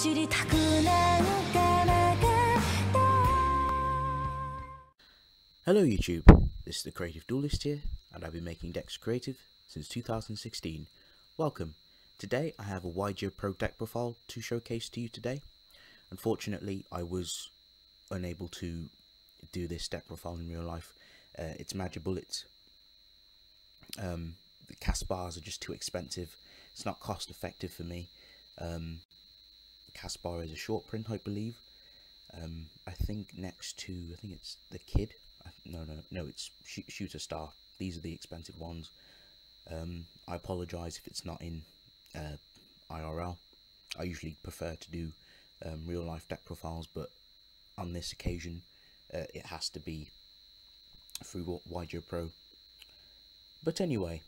Hello YouTube, this is the Creative Duelist here, and I've been making decks creative since 2016. Welcome! Today I have a YGO Pro deck profile to showcase to you today. Unfortunately, I was unable to do this deck profile in real life. Uh, it's Magic Bullets. Um, the Caspars are just too expensive. It's not cost effective for me. Um, Caspar is a short print, I believe. Um, I think next to, I think it's the Kid. I, no, no, no, it's Sh Shooter Star. These are the expensive ones. Um, I apologise if it's not in uh, IRL. I usually prefer to do um, real life deck profiles, but on this occasion, uh, it has to be through YGO Pro. But anyway,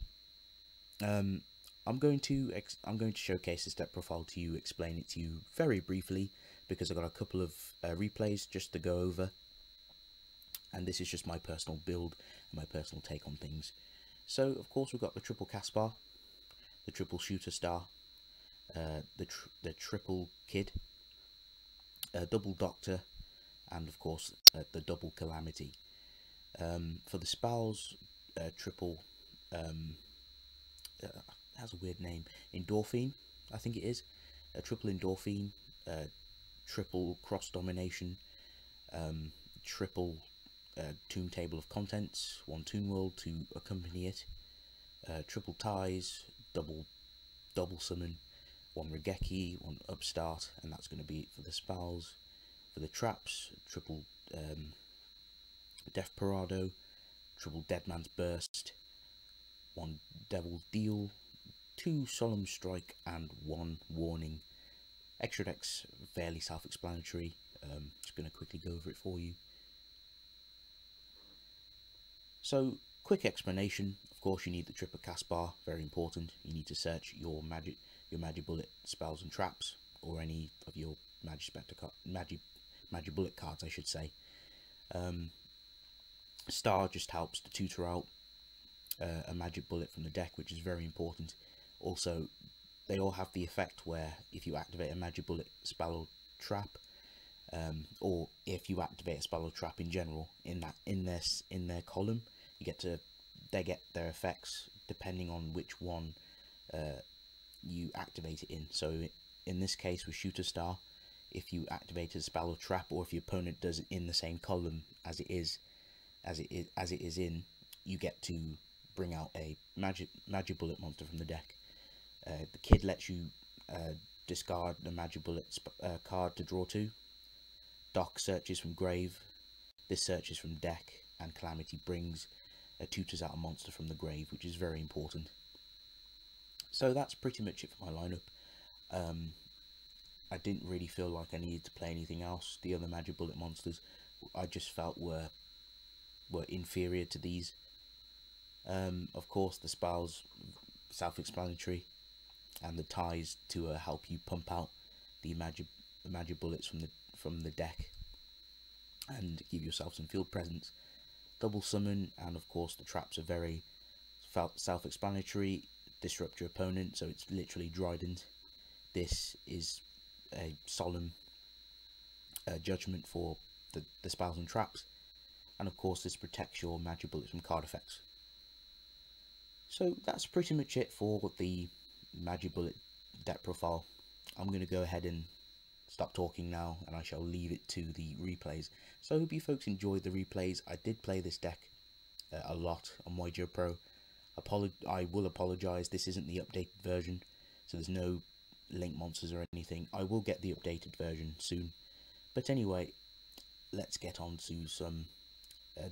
um, I'm going to I'm going to showcase the step profile to you, explain it to you very briefly because I've got a couple of uh, replays just to go over, and this is just my personal build and my personal take on things. So of course we've got the triple Caspar, the triple Shooter Star, uh, the tr the triple Kid, uh, double Doctor, and of course uh, the double Calamity. Um, for the spells, uh, triple um, has a weird name. Endorphine, I think it is. A triple endorphine, uh, triple cross domination, um, triple uh, tomb table of contents, one tomb world to accompany it, uh, triple ties, double double summon, one Raigeki, one upstart, and that's going to be it for the spells. For the traps, triple um, Desperado, triple Dead Man's Burst, one Devil's Deal, two Solemn Strike, and one Warning. Extra decks, fairly self-explanatory. Um, just going to quickly go over it for you. So, quick explanation. Of course, you need the Tripper Caspar, very important. You need to search your magic, your magic bullet spells and traps, or any of your magic spectre magic magic bullet cards, I should say. Um, Star just helps to tutor out uh, a magic bullet from the deck, which is very important. Also, they all have the effect where if you activate a magic bullet spell trap, um, or if you activate a spell trap in general in that in this in their column, you get to they get their effects depending on which one uh, you activate it in. So in this case with Shooter Star, if you activate a spell or trap, or if your opponent does it in the same column as it is, as it is as it is in, you get to bring out a magic magic bullet monster from the deck. Uh, the kid lets you uh, discard the magic bullet uh, card to draw two. Doc searches from grave. This searches from deck, and Calamity brings uh, tutors out a monster from the grave, which is very important. So that's pretty much it for my lineup. Um, I didn't really feel like I needed to play anything else. The other magic bullet monsters, I just felt were were inferior to these. Um, of course, the spells self-explanatory, and the ties to uh, help you pump out the magic magic bullets from the from the deck, and give yourself some field presence. Double summon, and of course the traps are very self-explanatory. Disrupt your opponent, so it's literally Drident. This is a solemn uh, judgment for the, the spells and traps and of course this protects your magic bullets from card effects. So that's pretty much it for the magic bullet deck profile. I'm going to go ahead and stop talking now and I shall leave it to the replays. So I hope you folks enjoyed the replays. I did play this deck uh, a lot on YGO Pro. Apolo I will apologise, this isn't the updated version, so there's no link monsters or anything. I will get the updated version soon. But anyway, let's get on to some uh,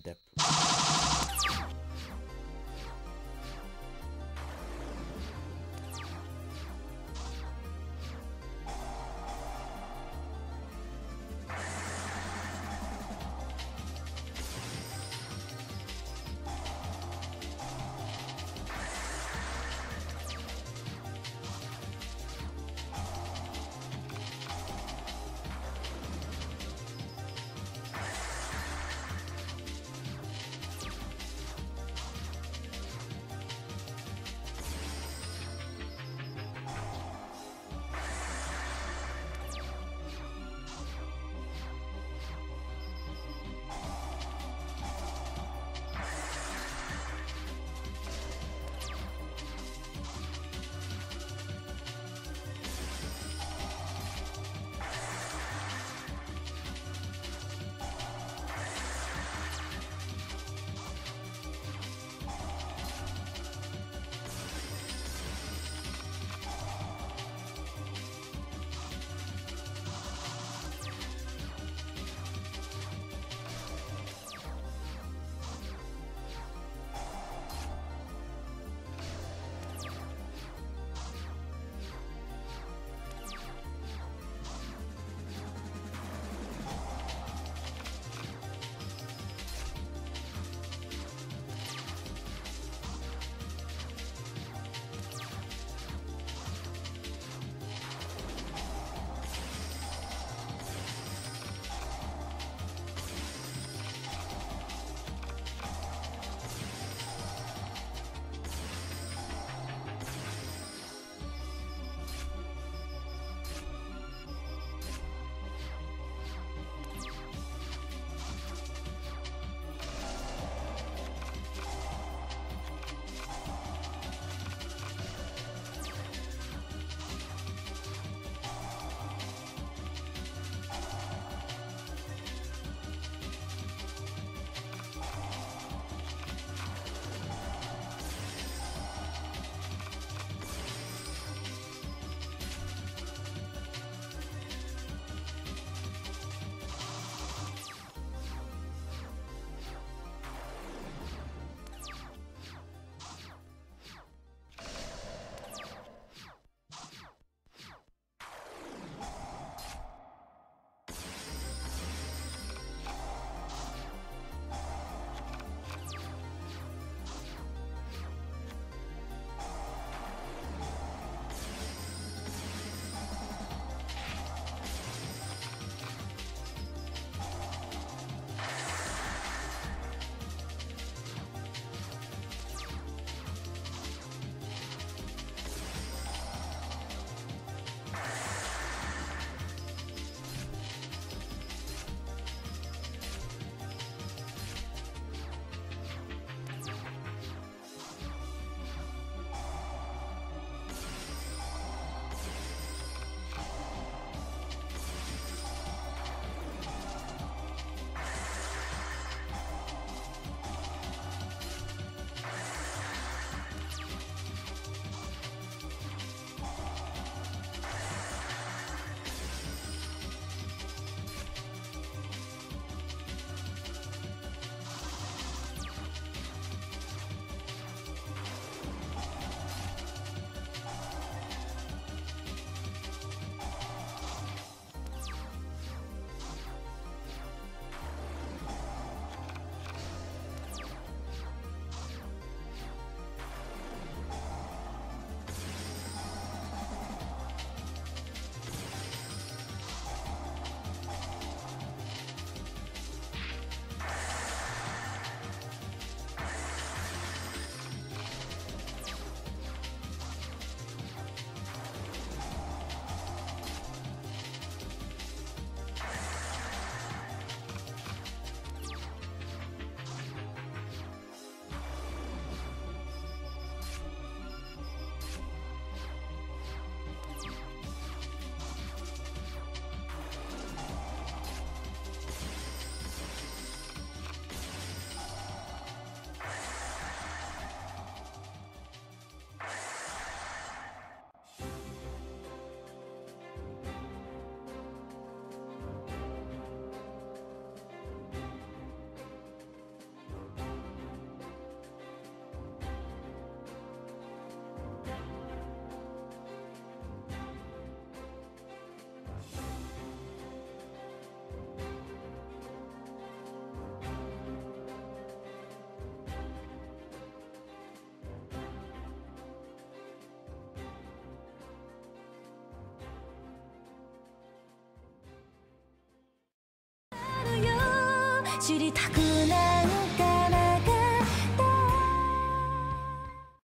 知りたくなんか